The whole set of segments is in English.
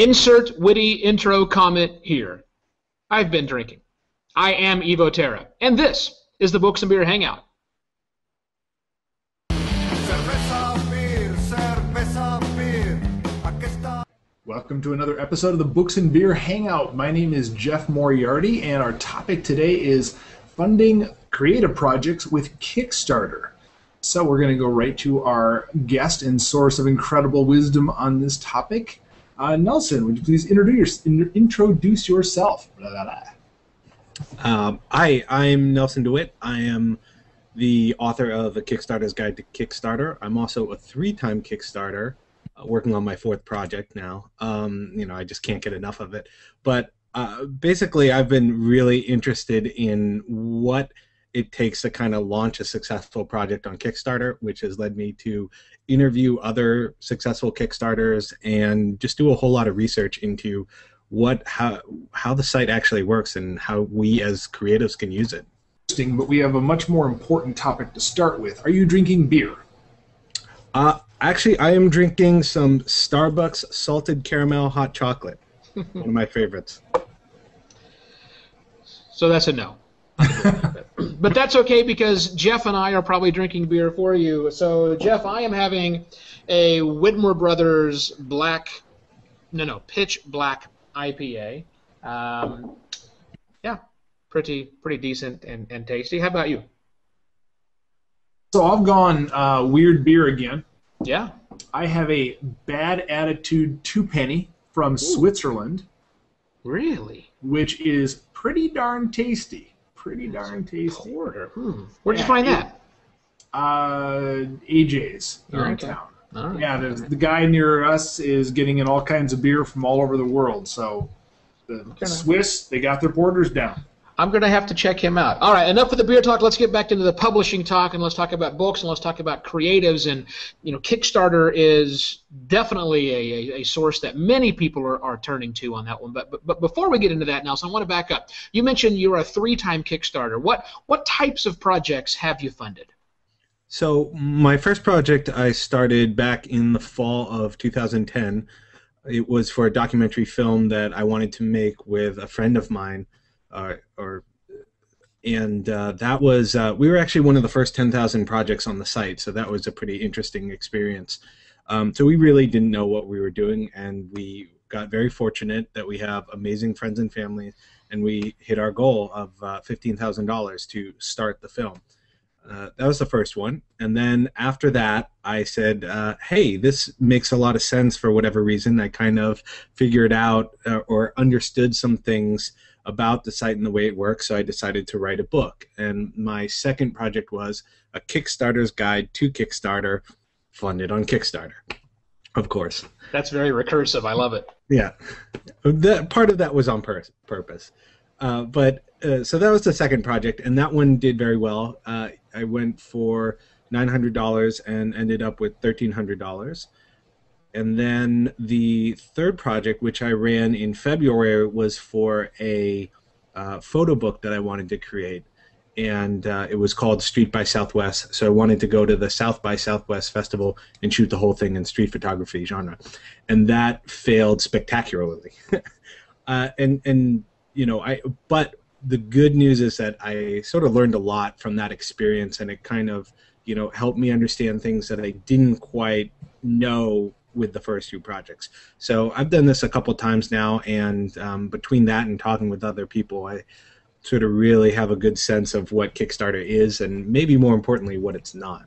Insert witty intro comment here. I've been drinking. I am Evo Terra, and this is the Books and Beer Hangout. Welcome to another episode of the Books and Beer Hangout. My name is Jeff Moriarty, and our topic today is funding creative projects with Kickstarter. So we're going to go right to our guest and source of incredible wisdom on this topic. Uh, Nelson, would you please introduce introduce yourself? Blah, blah, blah. Um, hi, I'm Nelson de Witt. I am the author of A Kickstarter's Guide to Kickstarter. I'm also a three-time Kickstarter, uh, working on my fourth project now. Um, you know, I just can't get enough of it. But uh, basically, I've been really interested in what it takes to kind of launch a successful project on Kickstarter, which has led me to interview other successful Kickstarters and just do a whole lot of research into what how how the site actually works and how we as creatives can use it. Interesting, but we have a much more important topic to start with. Are you drinking beer? Uh, actually, I am drinking some Starbucks salted caramel hot chocolate. One of my favorites. So that's a no. but that's okay because Jeff and I are probably drinking beer for you. So Jeff, I am having a Widmer Brothers Black, no, no, Pitch Black IPA. Um, yeah, pretty pretty decent and, and tasty. How about you? So I've gone uh, weird beer again. Yeah. I have a Bad Attitude Two Penny from Ooh. Switzerland. Really? Which is pretty darn tasty. Pretty darn tasty. Porter. Hmm. Where'd yeah, you find that? Uh, AJ's here oh, in town. Right. Yeah, the, the guy near us is getting in all kinds of beer from all over the world. So the, the Swiss, they got their borders down. I'm going to have to check him out. All right, enough of the beer talk. Let's get back into the publishing talk, and let's talk about books, and let's talk about creatives. And you know, Kickstarter is definitely a, a, a source that many people are, are turning to on that one. But, but but before we get into that, Nelson, I want to back up. You mentioned you're a three-time Kickstarter. What what types of projects have you funded? So my first project I started back in the fall of 2010. It was for a documentary film that I wanted to make with a friend of mine, or and uh, that was uh, we were actually one of the first 10,000 projects on the site, so that was a pretty interesting experience. Um, so we really didn't know what we were doing, and we got very fortunate that we have amazing friends and family, and we hit our goal of uh, $15,000 to start the film. Uh, that was the first one. And then after that, I said, uh, hey, this makes a lot of sense for whatever reason. I kind of figured out uh, or understood some things about the site and the way it works, so I decided to write a book. And my second project was a Kickstarter's guide to Kickstarter, funded on Kickstarter, of course. That's very recursive. I love it. Yeah. That, part of that was on pur- purpose. Uh, but uh, so that was the second project, and that one did very well. Uh, I went for nine hundred dollars and ended up with thirteen hundred dollars. And then the third project, which I ran in February, was for a uh, photo book that I wanted to create, and uh, it was called Street by Southwest. So I wanted to go to the South by Southwest festival and shoot the whole thing in street photography genre, and that failed spectacularly. and and you know I but the good news is that I sort of learned a lot from that experience, and it kind of, you know, helped me understand things that I didn't quite know with the first two projects. So I've done this a couple times now, and um, between that and talking with other people, I sort of really have a good sense of what Kickstarter is, and maybe more importantly, what it's not.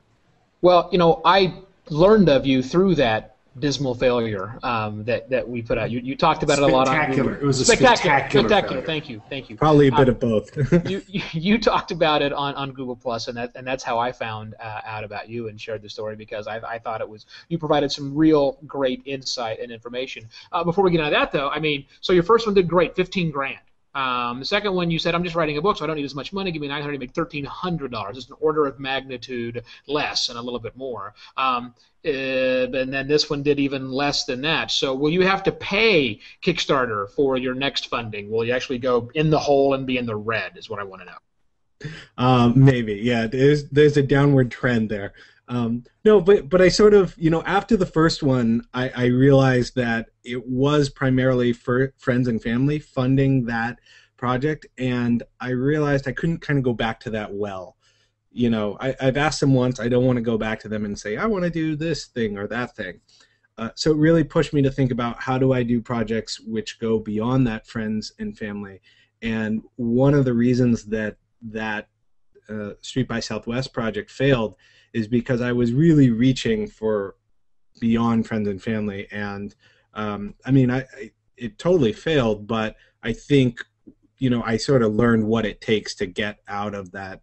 Well, you know, I learned of you through that dismal failure um, that that we put out. You, you talked about it a lot. Spectacular. It was a spectacular. Spectacular. spectacular. Thank you. Thank you. Probably a bit um, of both. you, you, you talked about it on, on Google Plus, and that and that's how I found uh, out about you and shared the story because I, I thought it was you provided some real great insight and information. Uh, before we get into that though, I mean, so your first one did great, fifteen grand. Um, the second one, you said, I'm just writing a book, so I don't need as much money. Give me 900 to make $1,300. It's an order of magnitude less and a little bit more. Um, uh, and then this one did even less than that. So will you have to pay Kickstarter for your next funding? Will you actually go in the hole and be in the red? Is what I want to know. Um, maybe, yeah. There's there's a downward trend there. Um, no, but but I sort of you know after the first one, I, I realized that it was primarily for friends and family funding that project, and I realized I couldn't kind of go back to that well. You know, I, I've asked them once. I don't want to go back to them and say I want to do this thing or that thing. Uh, so it really pushed me to think about how do I do projects which go beyond that friends and family. And one of the reasons that that uh, Street by Southwest project failed is because I was really reaching for beyond friends and family. And um, I mean, I, I, it totally failed, but I think you know I sort of learned what it takes to get out of that,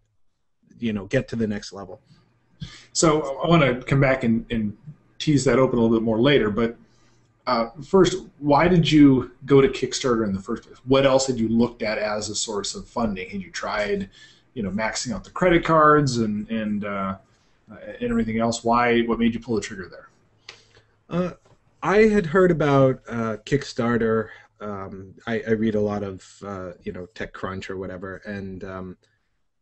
you know, get to the next level. So I want to come back and, and tease that open a little bit more later, but uh, first, why did you go to Kickstarter in the first place? What else had you looked at as a source of funding? Had you tried, you know, maxing out the credit cards and and uh, and everything else? Why? What made you pull the trigger there? Uh, I had heard about uh, Kickstarter. Um, I, I, read a lot of uh, you know TechCrunch or whatever, and um,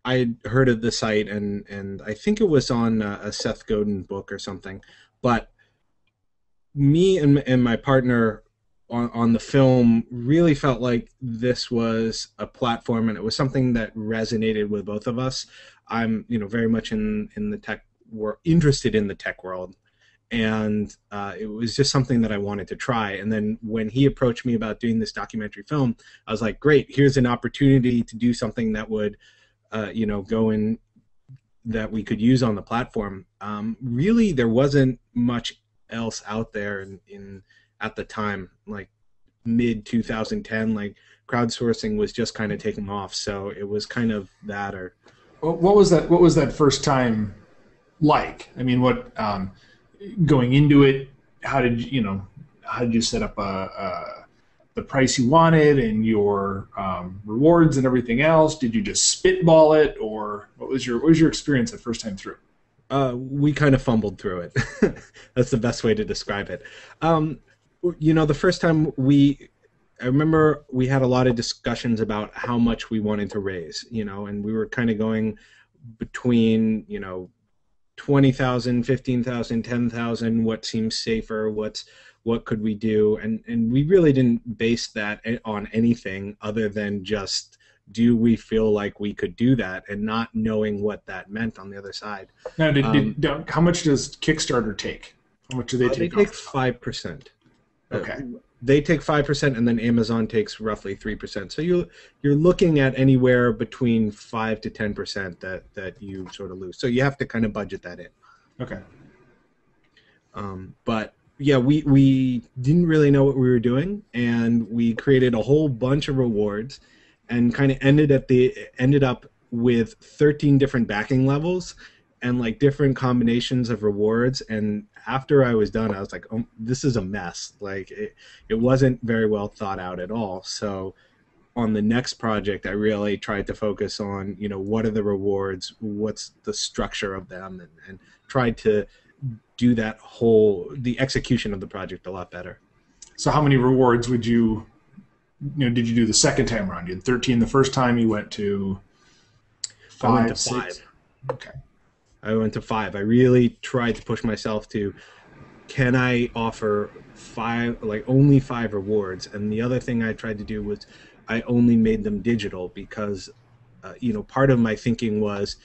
I had heard of the site, and and I think it was on a Seth Godin book or something. But me and and my partner on, on the film really felt like this was a platform and it was something that resonated with both of us. I'm you know very much in in the tech were interested in the tech world and uh, it was just something that I wanted to try. And then when he approached me about doing this documentary film, I was like, "Great! Here's an opportunity to do something that would, uh, you know, go in that we could use on the platform." Um, really, there wasn't much else out there in, in at the time, like mid 2010. Like crowdsourcing was just kind of taking off, so it was kind of that or. What was that? What was that first time like? I mean, what um, going into it? How did you, know? How did you set up a, a the price you wanted and your um, rewards and everything else? Did you just spitball it, or what was your what was your experience the first time through? Uh, we kind of fumbled through it. That's the best way to describe it. Um, you know, the first time we, I remember we had a lot of discussions about how much we wanted to raise. You know, and we were kind of going between you know 20,000, 15,000, 10,000, what seems safer, what's what could we do? And and we really didn't base that on anything other than just do we feel like we could do that and not knowing what that meant on the other side. Now, did, um, did, how much does Kickstarter take? How much do they uh, take? They take five percent. Okay. They take five percent, and then Amazon takes roughly three percent. So you you're looking at anywhere between five to ten percent that that you sort of lose. So you have to kind of budget that in. Okay. Um, but yeah, we we didn't really know what we were doing, and we created a whole bunch of rewards, and kind of ended at the ended up with 13 different backing levels and like different combinations of rewards and after i was done i was like oh, this is a mess. Like it, it wasn't very well thought out at all. So on the next project i really tried to focus on you know what are the rewards what's the structure of them and, and tried to do that whole the execution of the project a lot better. So how many rewards would you you know did you do the second time around? You had 13 the first time you went to five, I went to six. five. okay I went to five. I really tried to push myself to can I offer five like only five rewards? And the other thing I tried to do was I only made them digital because uh, you know part of my thinking was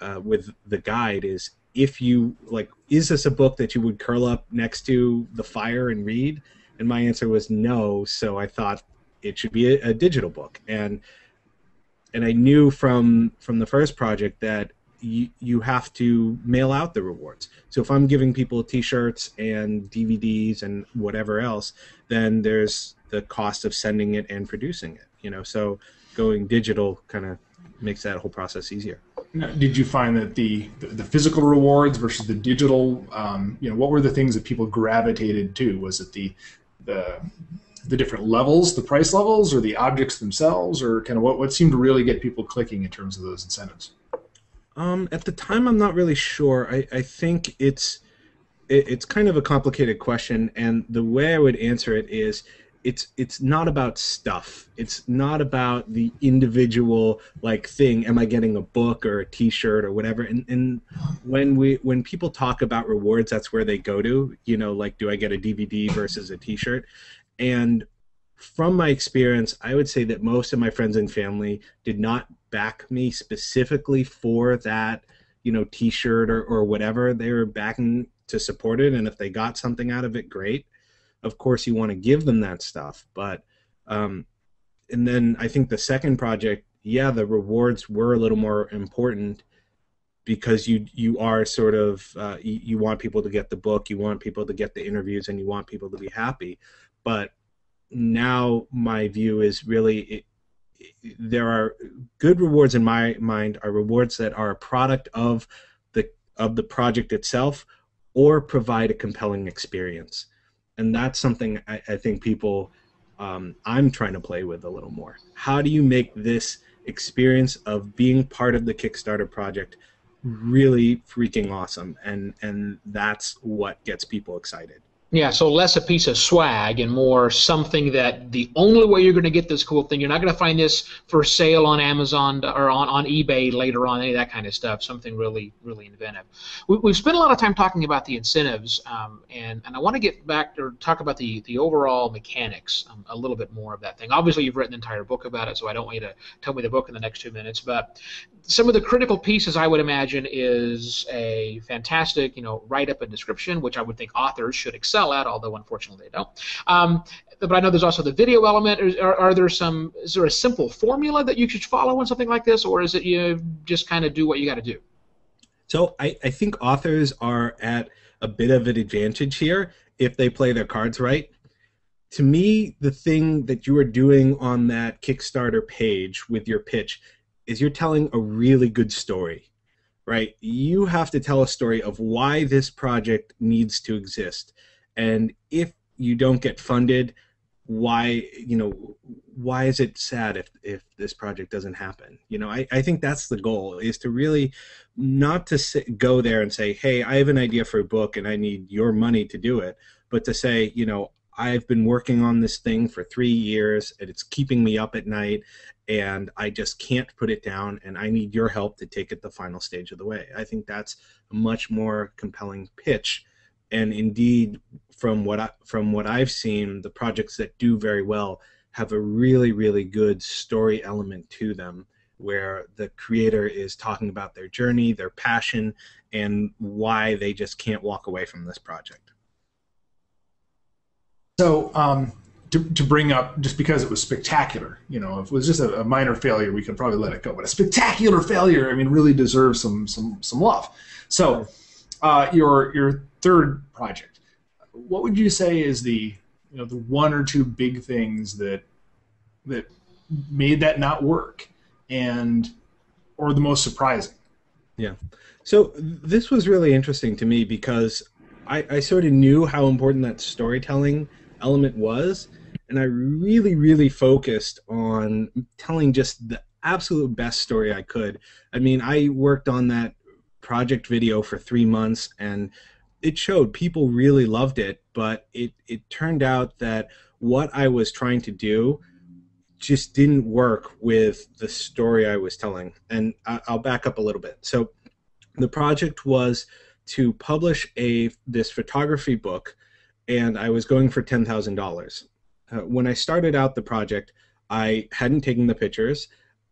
uh, with the guide is if you like is this a book that you would curl up next to the fire and read? And my answer was no. So I thought it should be a, a digital book. And and I knew from from the first project that you, have to mail out the rewards. So if I'm giving people T-shirts and DVDs and whatever else, then there's the cost of sending it and producing it. You know, so going digital kind of makes that whole process easier. Now, did you find that the, the, the physical rewards versus the digital, um, you know, what were the things that people gravitated to? Was it the the the different levels, the price levels, or the objects themselves, or kind of what, what seemed to really get people clicking in terms of those incentives? Um, at the time, I'm not really sure. I, I think it's it, it's kind of a complicated question, and the way I would answer it is it's it's not about stuff. It's not about the individual like thing. Am I getting a book or a T-shirt or whatever? And and when we when people talk about rewards, that's where they go to. You know, like do I get a DVD versus a T-shirt? And from my experience, I would say that most of my friends and family did not back me specifically for that, you know, T-shirt or, or whatever. They were backing to support it, and if they got something out of it, great. Of course you want to give them that stuff. But um, and then i think the second project yeah the rewards were a little more important because you you are sort of uh, you, you, want people to get the book you want people to get the interviews and you want people to be happy. But now my view is really it, there are good rewards in my mind are rewards that are a product of the of the project itself or provide a compelling experience and that's something I, I think people um, I'm trying to play with a little more. How do you make this experience of being part of the Kickstarter project really freaking awesome? And and that's what gets people excited. Yeah, so less a piece of swag and more something that the only way you're going to get this cool thing, you're not going to find this for sale on Amazon or on, on eBay later on, any of that kind of stuff. Something really, really inventive. We, have spent a lot of time talking about the incentives, um, and, and I want to get back or talk about the, the overall mechanics um, a little bit more of that thing. Obviously, you've written an entire book about it, so I don't want you to tell me the book in the next two minutes, but some of the critical pieces I would imagine is a fantastic, you know, write-up and description, which I would think authors should excel excel at, although unfortunately they don't. Um, but I know there's also the video element. Are, are, there some? Is there a simple formula that you should follow in something like this, or is it you just kind of do what you got to do? So I, I think authors are at a bit of an advantage here if they play their cards right. To me, the thing that you are doing on that Kickstarter page with your pitch is you're telling a really good story, right? You have to tell a story of why this project needs to exist and if you don't get funded why you know why is it sad if if this project doesn't happen? You know i, I think that's the goal is to really not to sit, go there and say hey i have an idea for a book and i need your money to do it but to say you know i've been working on this thing for three years and it's keeping me up at night and i just can't put it down and i need your help to take it the final stage of the way. I think that's a much more compelling pitch and indeed from what I, from what I've seen, the projects that do very well have a really really good story element to them where the creator is talking about their journey, their passion, and why they just can't walk away from this project. So, um, to, to bring up, just because it was spectacular, you know, if it was just a, a, minor failure, we could probably let it go. But a spectacular failure, I mean, really deserves some some some love. So, uh, your your third project, what would you say is the you know the one or two big things that that made that not work, and or the most surprising? Yeah. So this was really interesting to me because I, I sort of knew how important that storytelling element was, and I really, really focused on telling just the absolute best story I could. I mean, I worked on that project video for three months and it showed people really loved it, but it it turned out that what I was trying to do just didn't work with the story I was telling. And I, will back up a little bit. So the project was to publish a this photography book, and I was going for ten thousand uh, dollars. When I started out the project, I hadn't taken the pictures.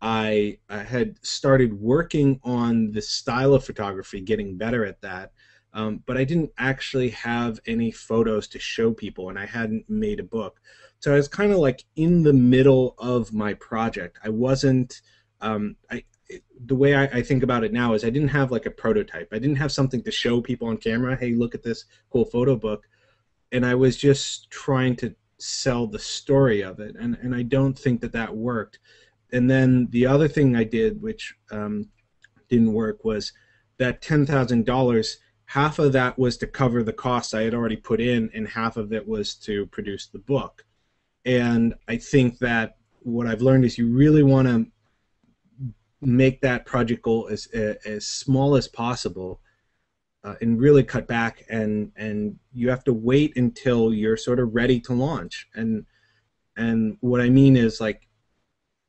I, I had started working on the style of photography, getting better at that um, but I didn't actually have any photos to show people, and I hadn't made a book. So I was kind of like in the middle of my project. I wasn't. Um, I, the way I, I, think about it now is I didn't have like a prototype. I didn't have something to show people on camera. Hey, look at this cool photo book, and I was just trying to sell the story of it, and and I don't think that that worked. And then the other thing I did, which um, didn't work, was that ten thousand dollars half of that was to cover the costs I had already put in, and half of it was to produce the book. And I think that what I've learned is you really want to make that project goal as as small as possible, uh, and really cut back. And and you have to wait until you're sort of ready to launch. And And what I mean is like,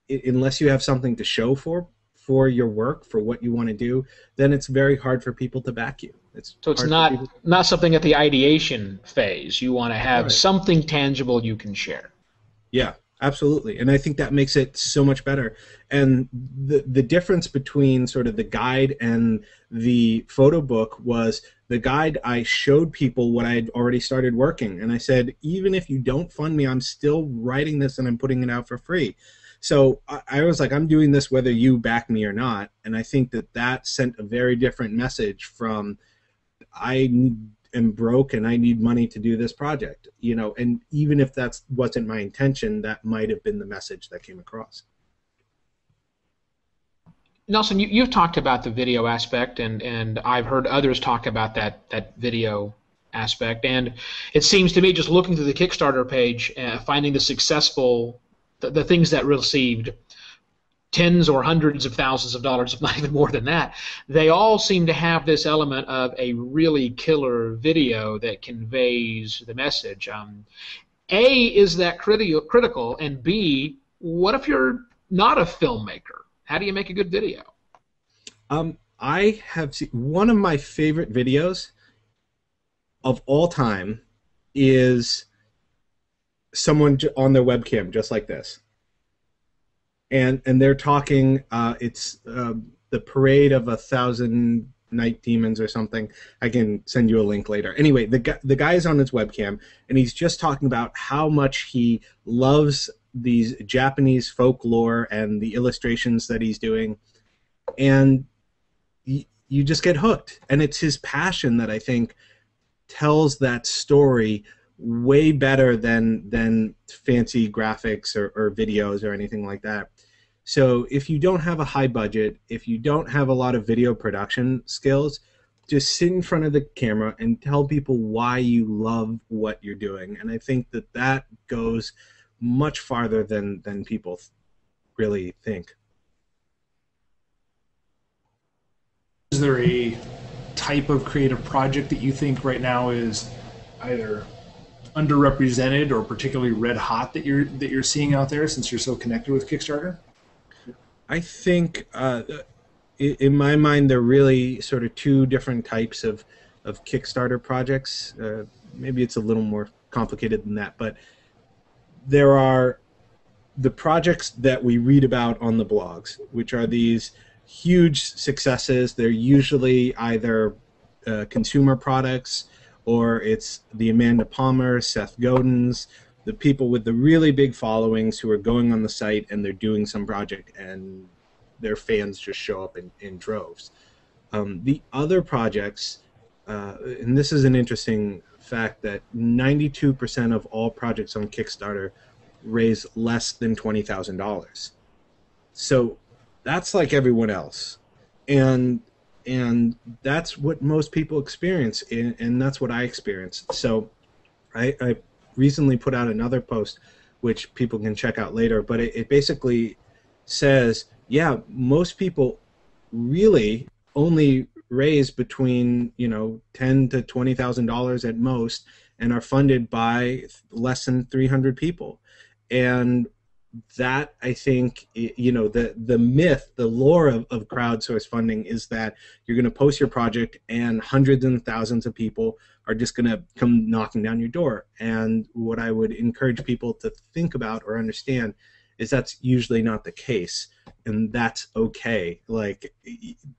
unless you have something to show for for your work for what you want to do, then it's very hard for people to back you. It's so it's not not something at the ideation phase. You want to have right. something tangible you can share. Yeah, absolutely, and I think that makes it so much better. And the the difference between sort of the guide and the photo book was the guide I showed people what I had already started working, and I said, even if you don't fund me, I'm still writing this and I'm putting it out for free. So I, I was like, I'm doing this whether you back me or not, and I think that that sent a very different message from I am broke and I need money to do this project, you know, and even if that wasn't my intention, that might have been the message that came across. Nelson, you, have talked about the video aspect, and, and I've heard others talk about that, that video aspect. And it seems to me, just looking through the Kickstarter page, uh, finding the successful, the, the things that received tens or hundreds of thousands of dollars, if not even more than that, they all seem to have this element of a really killer video that conveys the message. Um, a, is that criti- critical? And B, what if you're not a filmmaker? How do you make a good video? Um, I have seen one of my favorite videos of all time is someone on their webcam just like this and and they're talking. Uh, it's uh, the parade of a thousand night demons or something. I can send you a link later. Anyway, the guy, the guy is on his webcam and he's just talking about how much he loves these Japanese folklore and the illustrations that he's doing, and y- you just get hooked. And it's his passion that I think tells that story way better than than fancy graphics or, or videos or anything like that. So if you don't have a high budget, if you don't have a lot of video production skills, just sit in front of the camera and tell people why you love what you're doing. And I think that that goes much farther than than people really think. Is there a type of creative project that you think right now is either underrepresented or particularly red hot that you're that you're seeing out there since you're so connected with Kickstarter? I think, uh, in my mind, there are really sort of two different types of of Kickstarter projects. Uh, maybe it's a little more complicated than that, but there are the projects that we read about on the blogs, which are these huge successes. They're usually either uh, consumer products or it's the Amanda Palmer, Seth Godin's, the people with the really big followings who are going on the site and they're doing some project and their fans just show up in, in droves. Um, the other projects, uh, and this is an interesting fact that 92% of all projects on Kickstarter raise less than $20,000. So that's like everyone else. And and that's what most people experience and, that's what I experienced. So I, I recently put out another post, which people can check out later. But it, it basically says, yeah, most people really only raise between you know ten to twenty thousand dollars at most, and are funded by less than three hundred people, and that I think you know the the myth, the lore of, of crowdsource funding is that you're going to post your project and hundreds and thousands of people are just going to come knocking down your door. And what I would encourage people to think about or understand is that's usually not the case, and that's okay. Like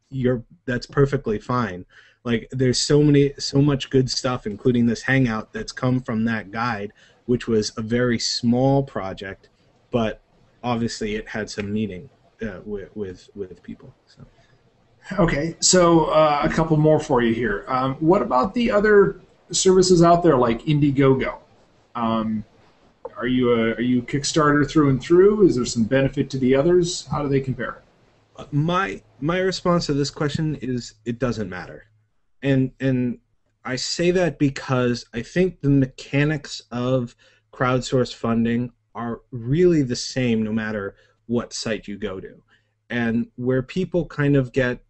you're that's perfectly fine. Like there's so many so much good stuff, including this hangout that's come from that guide, which was a very small project but obviously it had some meaning uh, with, with with people. So. Okay, so uh, a couple more for you here. Um, what about the other services out there like Indiegogo? Um, are you a, are you Kickstarter through and through? Is there some benefit to the others? How do they compare? My my response to this question is it doesn't matter, and and I say that because I think the mechanics of crowdsource funding are really the same no matter what site you go to. And where people kind of get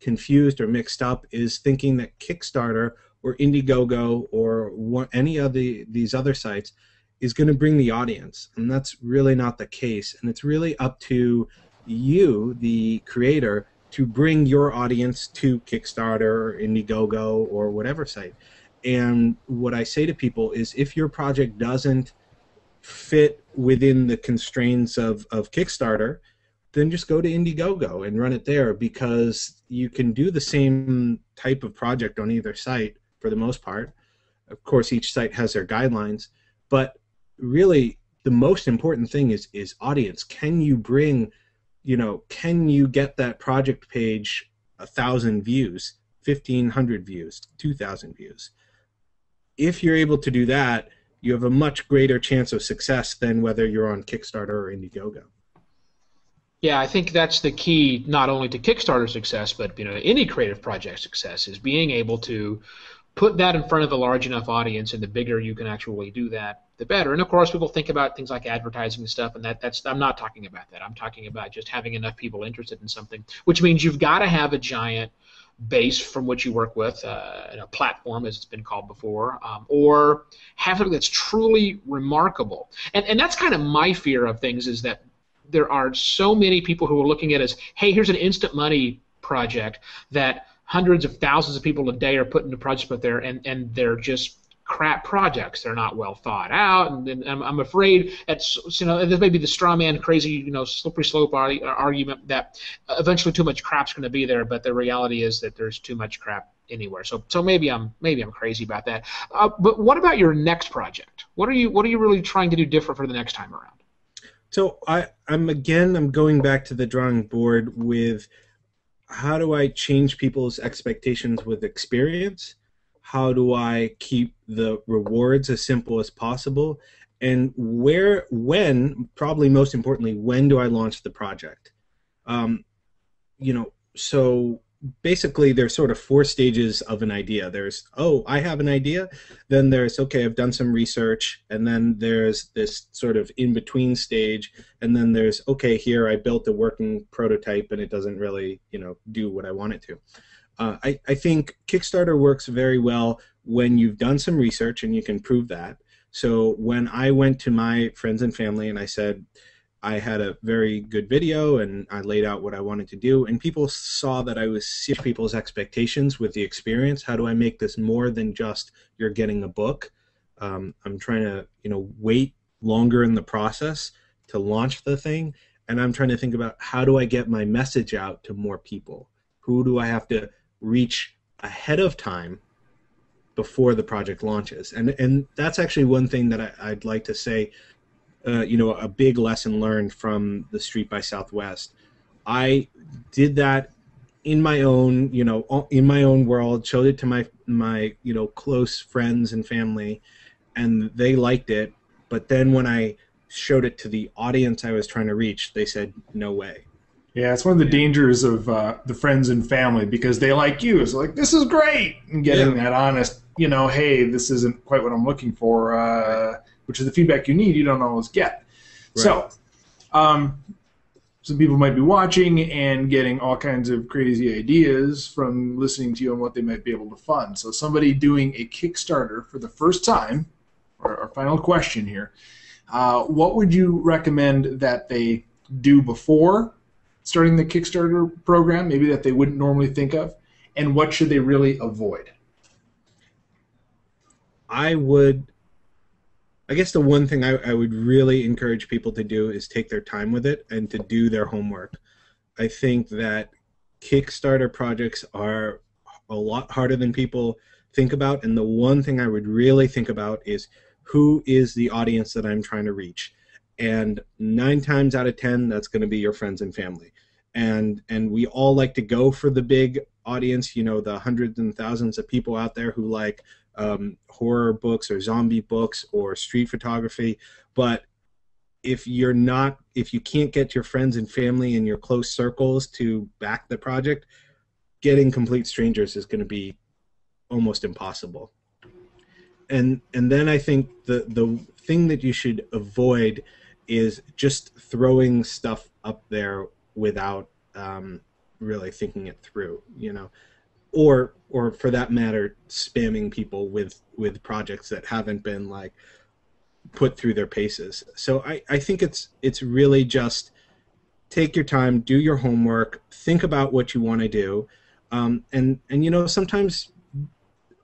confused or mixed up is thinking that Kickstarter or Indiegogo or any of the, these other sites is going to bring the audience, and that's really not the case. And it's really up to you, the creator, to bring your audience to Kickstarter or Indiegogo or whatever site. And what I say to people is if your project doesn't fit within the constraints of, of Kickstarter, then just go to Indiegogo and run it there because you can do the same type of project on either site for the most part. Of course, each site has their guidelines, but really the most important thing is is audience. Can you bring, you know, can you get that project page a thousand views, fifteen hundred views, two thousand views? If you're able to do that, you have a much greater chance of success than whether you're on Kickstarter or Indiegogo. Yeah, I think that's the key not only to Kickstarter success, but you know any creative project success is being able to put that in front of a large enough audience, and the bigger you can actually do that, the better. And of course, people think about things like advertising and stuff, and that that's I'm not talking about that. I'm talking about just having enough people interested in something, which means you've got to have a giant base from which you work with, uh, a platform as it's been called before, um, or have something that's truly remarkable. And and that's kind of my fear of things is that there are so many people who are looking at it as, hey, here's an instant money project that hundreds of thousands of people a day are putting the projects up there, and, and they're just crap projects. They're not well thought out, and, and I'm, I'm afraid that's you know this may be the straw man, crazy you know slippery slope argument that eventually too much crap's going to be there, but the reality is that there's too much crap anywhere. So so maybe I'm maybe I'm crazy about that. Uh, but what about your next project? What are you what are you really trying to do different for the next time around? So I, I'm again I'm going back to the drawing board with how do I change people's expectations with experience? How do I keep the rewards as simple as possible? And where, when, probably most importantly, when do I launch the project? Um, you know, so basically there's sort of four stages of an idea. There's oh i have an idea. Then there's okay i've done some research. And then there's this sort of in between stage. And then there's okay here i built a working prototype and it doesn't really you know do what i want it to uh, I, I think kickstarter works very well when you've done some research and you can prove that so when i went to my friends and family and i said I had a very good video and I laid out what I wanted to do, and people saw that I was seeing people's expectations with the experience. How do I make this more than just you're getting a book? Um, I'm trying to, you know, wait longer in the process to launch the thing, and I'm trying to think about how do I get my message out to more people? Who do I have to reach ahead of time before the project launches? And and that's actually one thing that I, I'd like to say uh, you know, a big lesson learned from the Street by Southwest. I did that in my own, you know, in my own world, showed it to my my, you know, close friends and family, and they liked it. But then when I showed it to the audience I was trying to reach, they said, "No way." Yeah, it's one of the dangers of uh, the friends and family because they like you. It's like this is great, and getting yeah. that honest, you know, hey, this isn't quite what I'm looking for. Uh, which is the feedback you need, you don't always get. Right. So, um, some people might be watching and getting all kinds of crazy ideas from listening to you and what they might be able to fund. So, somebody doing a Kickstarter for the first time, or our final question here, uh, what would you recommend that they do before starting the Kickstarter program, maybe that they wouldn't normally think of, and what should they really avoid? I would I guess the one thing I, I would really encourage people to do is take their time with it and to do their homework. I think that Kickstarter projects are a lot harder than people think about, and the one thing I would really think about is who is the audience that I'm trying to reach. And nine times out of ten, that's going to be your friends and family. And and we all like to go for the big audience, you know, the hundreds and thousands of people out there who like um, horror books or zombie books or street photography. But if you're not, if you can't get your friends and family in your close circles to back the project, getting complete strangers is going to be almost impossible. And and then I think the the thing that you should avoid is just throwing stuff up there without um, really thinking it through. You know, or or for that matter spamming people with with projects that haven't been like put through their paces. So I, I think it's it's really just take your time, do your homework, think about what you want to do, um, and and you know sometimes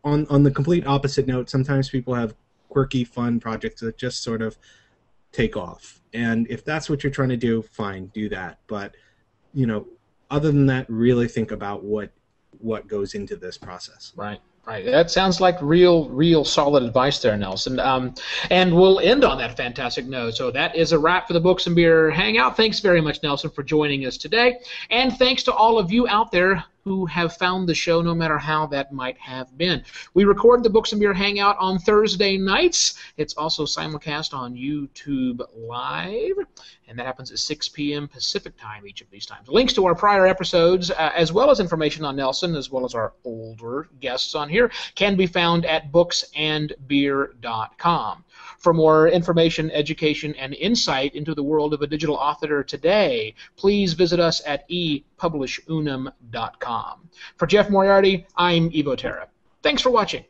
on on the complete opposite note, sometimes people have quirky, fun projects that just sort of take off. And if that's what you're trying to do, fine, do that. But you know, other than that, really think about what what goes into this process. Right. Right. That sounds like real, real solid advice there, Nelson. Um, and we'll end on that fantastic note. So that is a wrap for the Books and Beer Hangout. Thanks very much, Nelson, for joining us today. And thanks to all of you out there who have found the show, no matter how that might have been. We record the Books and Beer Hangout on Thursday nights. It's also simulcast on YouTube Live, and that happens at 6 p.m. Pacific time each of these times. Links to our prior episodes, uh, as well as information on Nelson, as well as our older guests on here, can be found at booksandbeer.com. For more information, education, and insight into the world of a digital author today, please visit us at epublishunum.com. For Jeff Moriarty, I'm Evo Terra. Thanks for watching.